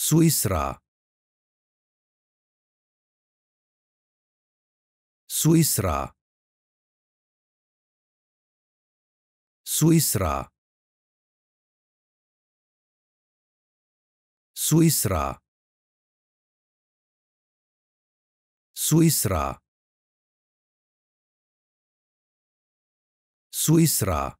Suisra. Suisra. Suisra. Suisra. Suisra. Suisra, Suisra.